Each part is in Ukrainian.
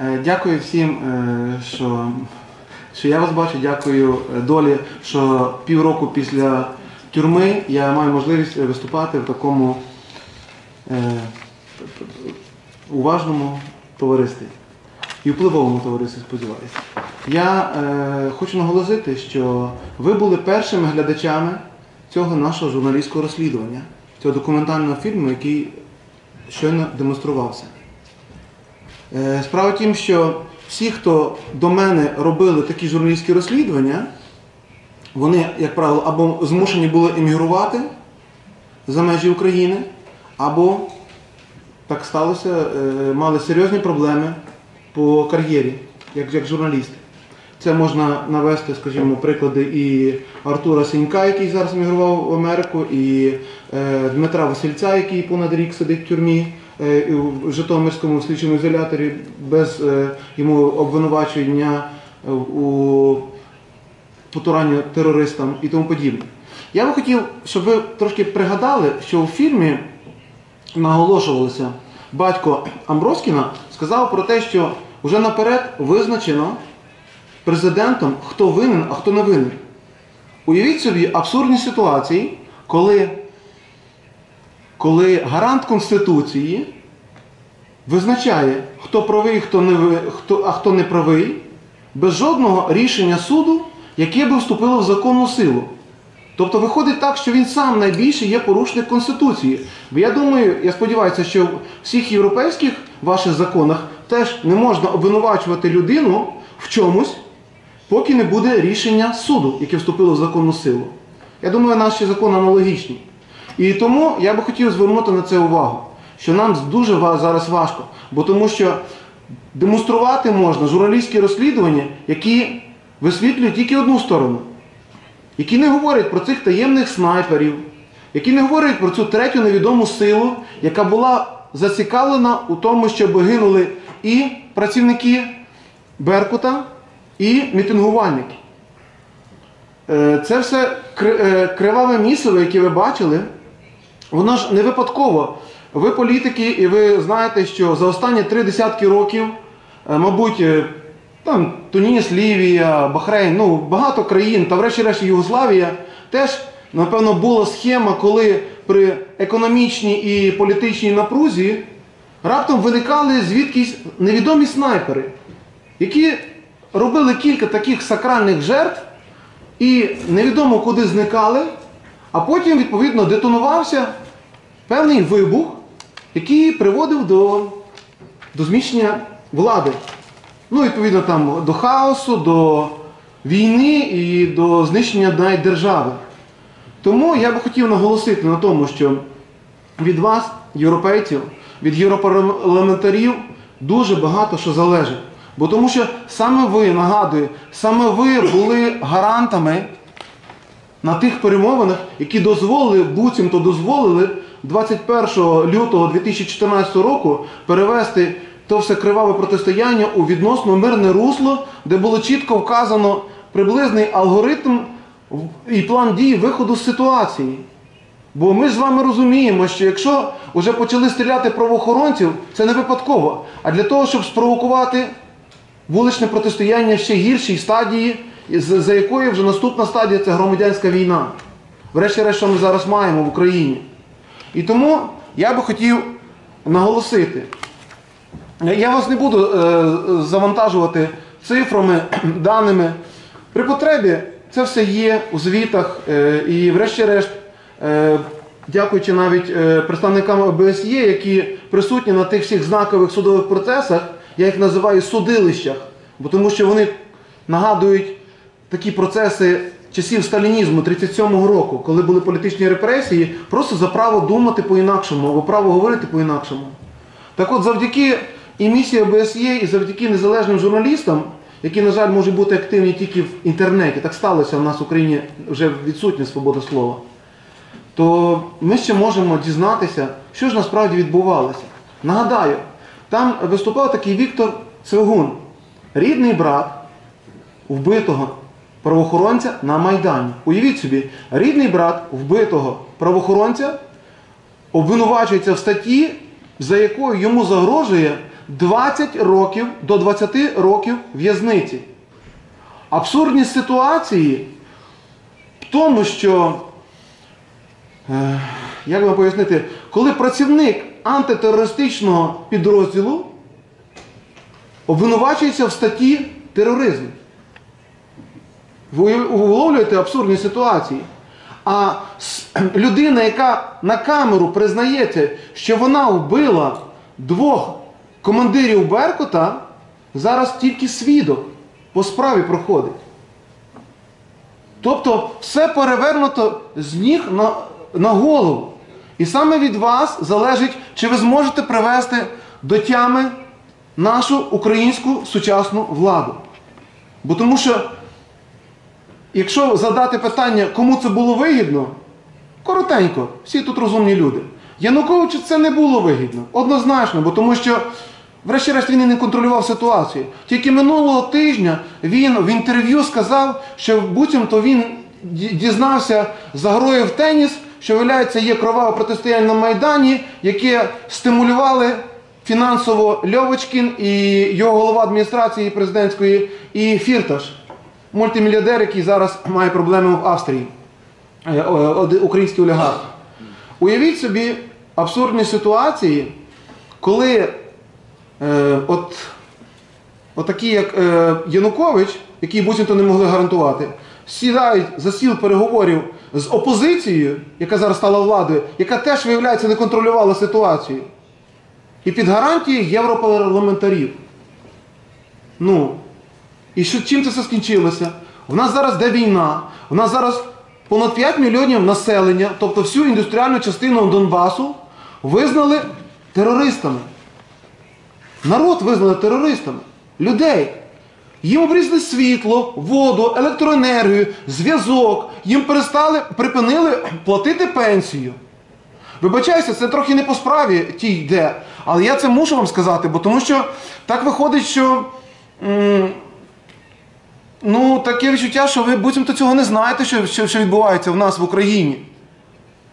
Е, Дякую всім, е, що, що я вас бачу. Дякую е, долі, що півроку після тюрми я маю можливість виступати в такому уважному товаристві і впливовому товаристві, сподіваюся. Я хочу наголосити, що ви були першими глядачами цього нашого журналістського розслідування, цього документального фільму, який щойно демонструвався. Е, Справа в тім, що всі, хто до мене робили такі журналістські розслідування, вони, як правило, або змушені були емігрувати за межі України, або так сталося, е, мали серйозні проблеми по кар'єрі, як, як журналісти. Це можна навести, скажімо, приклади і Артура Сінька, який зараз емігрував в Америку, і е, Дмитра Васильця, який понад рік сидить в тюрмі в Житомирському слідчому ізоляторі без е, йому обвинувачення е, у потуранню терористам і тому подібне. Я би хотів, щоб ви трошки пригадали, що у фільмі наголошувалося, батько Амброскіна сказав про те, що вже наперед визначено президентом, хто винен, а хто не винен. Уявіть собі абсурдні ситуації, коли, коли гарант Конституції визначає, хто правий, хто не, хто, а хто не правий, без жодного рішення суду, яке би вступило в законну силу. Тобто виходить так, що він сам найбільше є порушник Конституції. Бо я думаю, я сподіваюся, що в всіх європейських ваших законах теж не можна обвинувачувати людину в чомусь, поки не буде рішення суду, яке вступило в законну силу. Я думаю, наші закони аналогічні. І тому я би хотів звернути на це увагу, що нам дуже зараз важко, бо тому що демонструвати можна журналістські розслідування, які висвітлюють тільки одну сторону які не говорять про цих таємних снайперів, які не говорять про цю третю невідому силу, яка була зацікавлена у тому, щоб гинули і працівники Беркута, і мітингувальники. Е, Це все е, криваве місиво, яке ви бачили, воно ж не випадково. Ви політики, і ви знаєте, що за останні три десятки років, е, мабуть, е, там Туніс, Лівія, Бахрейн, ну багато країн, та врешті-решт Югославія, теж, напевно, була схема, коли при економічній і політичній напрузі раптом виникали звідкись невідомі снайпери, які робили кілька таких сакральних жертв і невідомо куди зникали, а потім, відповідно, детонувався певний вибух, який приводив до, до зміщення влади. Ну, відповідно, там до хаосу, до війни і до знищення навіть держави. Тому я би хотів наголосити на тому, що від вас, європейців, від європарламентарів, дуже багато що залежить. Бо тому що саме ви, нагадую, саме ви були гарантами на тих перемовинах, які дозволили, буцімто дозволили 21 лютого 2014 року перевести то все криваве протистояння у відносно мирне русло, де було чітко вказано приблизний алгоритм і план дії виходу з ситуації. Бо ми ж з вами розуміємо, що якщо вже почали стріляти правоохоронців, це не випадково. А для того, щоб спровокувати вуличне протистояння в ще гіршій стадії, з- за якою вже наступна стадія це громадянська війна. Врешті-решт, що ми зараз маємо в Україні. І тому я би хотів наголосити. Я вас не буду е, завантажувати цифрами, даними. При потребі це все є у звітах. Е, і врешті-решт, е, дякуючи навіть е, представникам ОБСЄ, які присутні на тих всіх знакових судових процесах, я їх називаю судилищах, бо тому що вони нагадують такі процеси часів сталінізму 37-го року, коли були політичні репресії, просто за право думати по-інакшому або право говорити по-інакшому. Так от, завдяки і місії ОБСЄ, і завдяки незалежним журналістам, які, на жаль, можуть бути активні тільки в інтернеті, так сталося в нас в Україні вже відсутня свобода слова, то ми ще можемо дізнатися, що ж насправді відбувалося. Нагадаю, там виступав такий Віктор Цвигун, рідний брат вбитого правоохоронця на Майдані. Уявіть собі, рідний брат вбитого правоохоронця обвинувачується в статті, за якою йому загрожує 20 років до 20 років в'язниці. Абсурдність ситуації в тому, що, е, як вам пояснити, коли працівник антитерористичного підрозділу обвинувачується в статті тероризм. Ви уловлюєте абсурдні ситуації. А людина, яка на камеру признається, що вона вбила двох командирів Беркута, зараз тільки свідок по справі проходить. Тобто все перевернуто з ніг на, на голову. І саме від вас залежить, чи ви зможете привести до тями нашу українську сучасну владу. Бо тому що, якщо задати питання, кому це було вигідно, коротенько, всі тут розумні люди. Януковичу це не було вигідно. Однозначно, бо тому що, врешті-решт, він і не контролював ситуацію. Тільки минулого тижня він в інтерв'ю сказав, що буцімто він дізнався за грою в теніс, що виявляється, є кроваве протистояння на Майдані, яке стимулювали фінансово Льовочкін і його голова адміністрації президентської, і Фірташ, мультимільярдер, який зараз має проблеми в Австрії. Е, український олігарх. Уявіть собі абсурдні ситуації, коли е, от, от такі, як е, Янукович, які буцімто не могли гарантувати, сідають за стіл переговорів з опозицією, яка зараз стала владою, яка теж, виявляється, не контролювала ситуацію. І під гарантії європарламентарів. Ну, і що, чим це все скінчилося? У нас зараз де війна, у нас зараз понад 5 мільйонів населення, тобто всю індустріальну частину Донбасу, визнали терористами. Народ визнали терористами. Людей. Їм обрізали світло, воду, електроенергію, зв'язок, їм перестали, припинили платити пенсію. Вибачаюся, це трохи не по справі тій йде. Але я це мушу вам сказати, бо тому що так виходить, що. Ну, таке відчуття, що ви буцімто цього не знаєте, що, що, що відбувається в нас в Україні.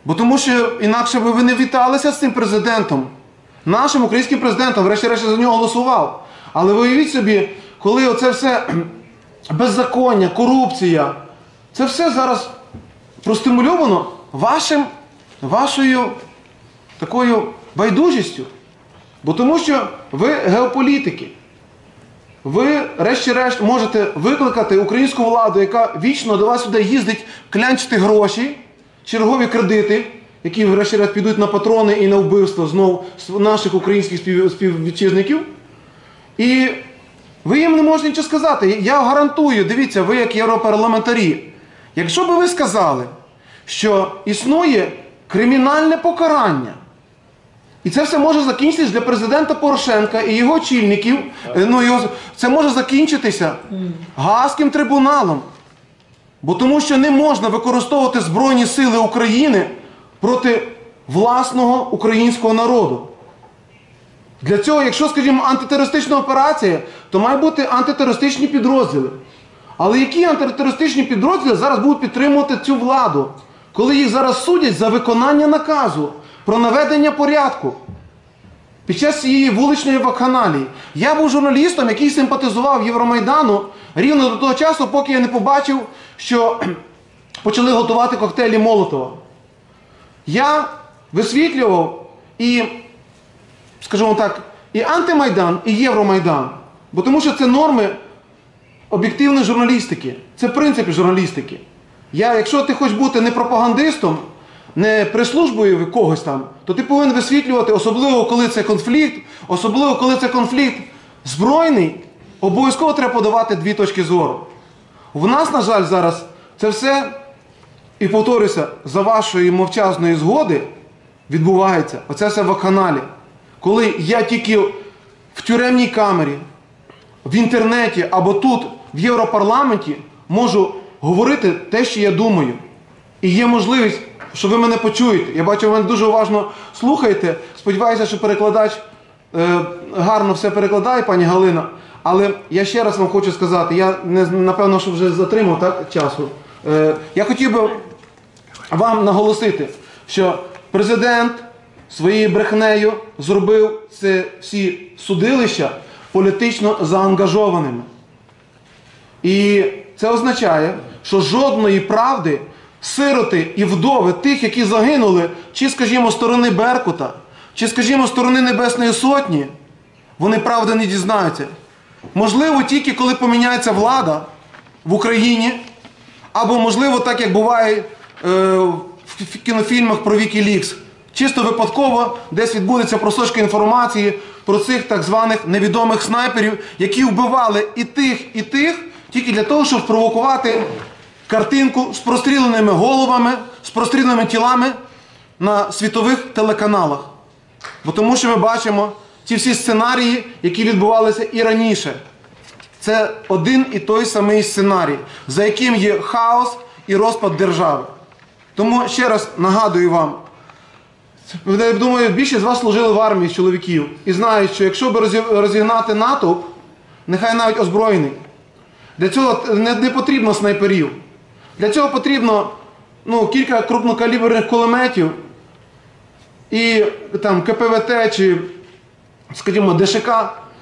Бо тому що інакше ви не віталися з цим президентом, нашим українським президентом, врешті-решт за нього голосував. Але ви уявіть собі, коли оце все беззаконня, корупція, це все зараз простимульовано вашим, вашою такою байдужістю. Бо тому що ви геополітики. Ви, решті-решт, можете викликати українську владу, яка вічно до вас сюди їздить клянчити гроші, чергові кредити, які, врешті-решт, підуть на патрони і на вбивство знов наших українських спів- співвітчизників. І ви їм не можете нічого сказати. Я гарантую, дивіться, ви як європарламентарі, якщо би ви сказали, що існує кримінальне покарання, і це все може закінчитися для президента Порошенка і його очільників. е, Ну, це може закінчитися Гаазьким трибуналом. Бо тому що не можна використовувати Збройні сили України проти власного українського народу. Для цього, якщо, скажімо, антитерористична операція, то мають бути антитерористичні підрозділи. Але які антитерористичні підрозділи зараз будуть підтримувати цю владу, коли їх зараз судять за виконання наказу про наведення порядку під час цієї вуличної вакханалії? Я був журналістом, який симпатизував Євромайдану рівно до того часу, поки я не побачив, що почали готувати коктейлі Молотова. Я висвітлював і скажімо так, і антимайдан, і Євромайдан. Бо тому що це норми об'єктивної журналістики, це принципи журналістики. Я, якщо ти хочеш бути не пропагандистом, не прислужбою когось там, то ти повинен висвітлювати, особливо коли це конфлікт, особливо коли це конфлікт збройний, обов'язково треба подавати дві точки зору. В нас, на жаль, зараз це все, і повторюся, за вашої мовчазної згоди відбувається. Оце все в каналі. Коли я тільки в тюремній камері, в інтернеті або тут, в Європарламенті, можу говорити те, що я думаю. І є можливість, що ви мене почуєте. Я бачу, ви мене дуже уважно слухаєте. Сподіваюся, що перекладач е, гарно все перекладає, пані Галина. Але я ще раз вам хочу сказати, я не, напевно, що вже затримав так, часу. Е, я хотів би вам наголосити, що президент своєю брехнею зробив це всі судилища політично заангажованими. І це означає, що жодної правди сироти і вдови тих, які загинули, чи, скажімо, сторони Беркута, чи, скажімо, сторони Небесної Сотні, вони правди не дізнаються. Можливо, тільки коли поміняється влада в Україні, або, можливо, так як буває е, в кінофільмах про Вікілікс, чисто випадково десь відбудеться просочка інформації про цих так званих невідомих снайперів, які вбивали і тих, і тих, тільки для того, щоб провокувати картинку з простріленими головами, з простріленими тілами на світових телеканалах. Бо тому що ми бачимо ці всі сценарії, які відбувалися і раніше. Це один і той самий сценарій, за яким є хаос і розпад держави. Тому ще раз нагадую вам, я думаю, більшість з вас служили в армії чоловіків і знають, що якщо б розігнати натовп, нехай навіть озброєний, для цього не потрібно снайперів. Для цього потрібно ну, кілька крупнокаліберних кулеметів і там КПВТ чи, скажімо, ДШК,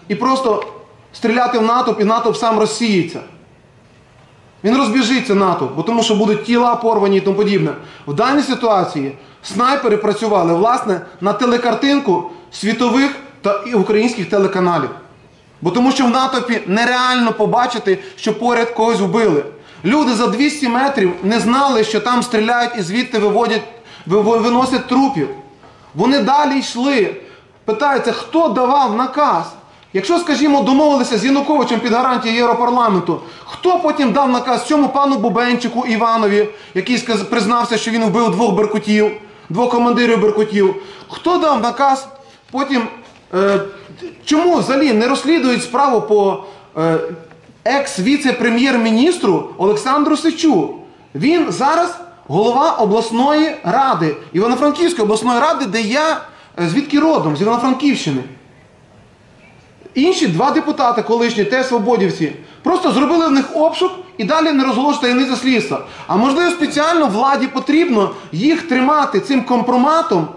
і просто стріляти в натовп, і натовп сам розсіється. Він розбіжиться НАТО, бо тому що будуть тіла порвані і тому подібне. В даній ситуації снайпери працювали власне на телекартинку світових та українських телеканалів. Бо тому що в натовпі нереально побачити, що поряд когось вбили. Люди за 200 метрів не знали, що там стріляють і звідти виводять, виносять трупів. Вони далі йшли. Питаються, хто давав наказ? Якщо, скажімо, домовилися з Януковичем під гарантією Європарламенту, хто потім дав наказ цьому пану Бубенчику Іванові, який признався, що він вбив двох беркутів, двох командирів беркутів? Хто дав наказ потім? Е, чому взагалі не розслідують справу по е, екс-віце-прем'єр-міністру Олександру Сичу? Він зараз голова обласної ради, Івано-Франківської обласної ради, де я е, звідки родом, з Івано-Франківщини. Інші два депутати колишні, те свободівці, просто зробили в них обшук і далі не розголошують таємниця слідства. А можливо, спеціально владі потрібно їх тримати цим компроматом,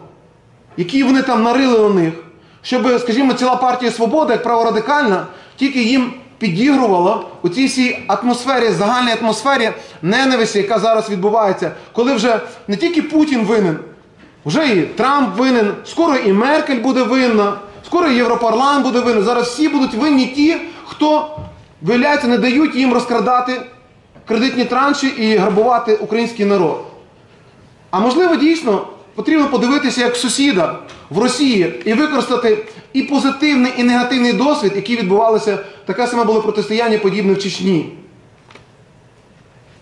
який вони там нарили у них, щоб, скажімо, ціла партія Свобода, як праворадикальна, тільки їм підігрувала у цій всій атмосфері, загальній атмосфері ненависті, яка зараз відбувається, коли вже не тільки Путін винен, вже і Трамп винен, скоро і Меркель буде винна, скоро і Європарламент буде винен. Зараз всі будуть винні ті, хто, виявляється, не дають їм розкрадати кредитні транші і грабувати український народ. А можливо, дійсно потрібно подивитися як сусіда в Росії і використати і позитивний, і негативний досвід, які відбувалися, таке саме було протистояння подібне в Чечні.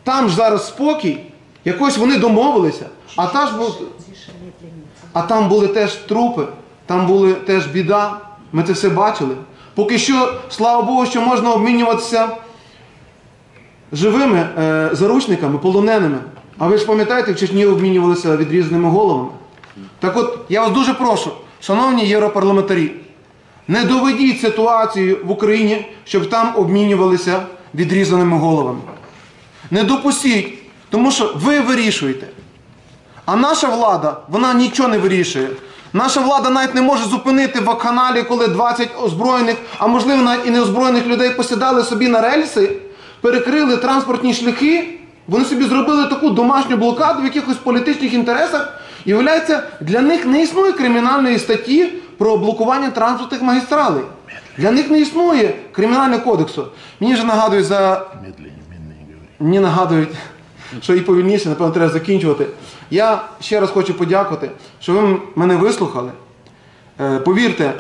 Там ж зараз спокій, якось вони домовилися, а та ж був, а там були теж трупи, там були теж біда. Ми це все бачили. Поки що, слава Богу, що можна обмінюватися живими е, заручниками, полоненими. А ви ж пам'ятаєте, в Чечні обмінювалися відрізаними головами. Так от, я вас дуже прошу, шановні європарламентарі, не доведіть ситуацію в Україні, щоб там обмінювалися відрізаними головами. Не допустіть, тому що ви вирішуєте. А наша влада, вона нічого не вирішує. Наша влада навіть не може зупинити в каналі, коли 20 озброєних, а можливо навіть і неозброєних людей посідали собі на рельси, перекрили транспортні шляхи. Вони собі зробили таку домашню блокаду в якихось політичних інтересах. І виявляється, для них не існує кримінальної статті про блокування транспортних магістралей. Для них не існує кримінального кодексу. Мені вже нагадують за Мені нагадують, що і повільніше, напевно, треба закінчувати. Я ще раз хочу подякувати, що ви мене вислухали. Е, Повірте,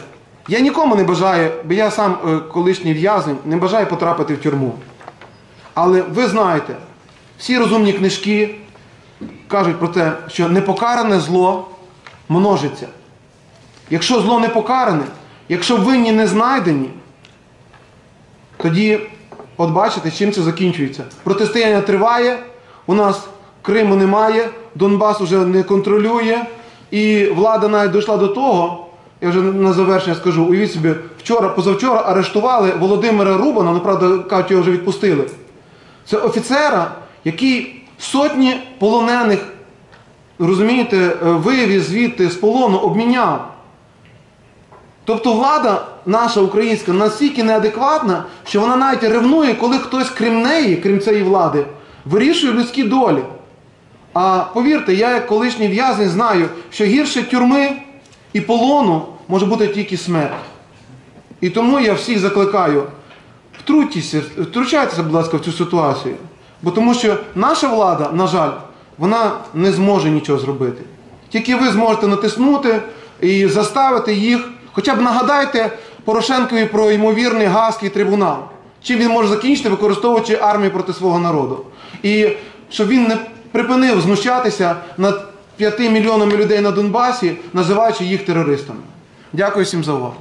я нікому не бажаю, бо я сам е, колишній в'язень, не бажаю потрапити в тюрму. Але ви знаєте, всі розумні книжки кажуть про те, що непокаране зло множиться. Якщо зло не покаране, якщо винні не знайдені, тоді, от бачите, чим це закінчується. Протистояння триває, у нас Криму немає, Донбас уже не контролює, і влада навіть дійшла до того, я вже на завершення скажу, уявіть собі, вчора, позавчора арештували Володимира Рубана, ну правда, кажуть, його вже відпустили. Це офіцера, який сотні полонених розумієте, е, вивіз звідти з полону, обміняв. Тобто влада наша українська настільки неадекватна, що вона навіть ревнує, коли хтось крім неї, крім цієї влади, вирішує людські долі. А повірте, я як колишній в'язень знаю, що гірше тюрми і полону може бути тільки смерть. І тому я всіх закликаю, втрутіться, втручайтеся, будь ласка, в цю ситуацію. Бо тому що наша влада, на жаль, вона не зможе нічого зробити. Тільки ви зможете натиснути і заставити їх, хоча б нагадайте Порошенкові про ймовірний Гаазький трибунал. Чим він може закінчити, використовуючи армію проти свого народу. І щоб він не припинив знущатися над 5 мільйонами людей на Донбасі, називаючи їх терористами. Дякую всім за увагу.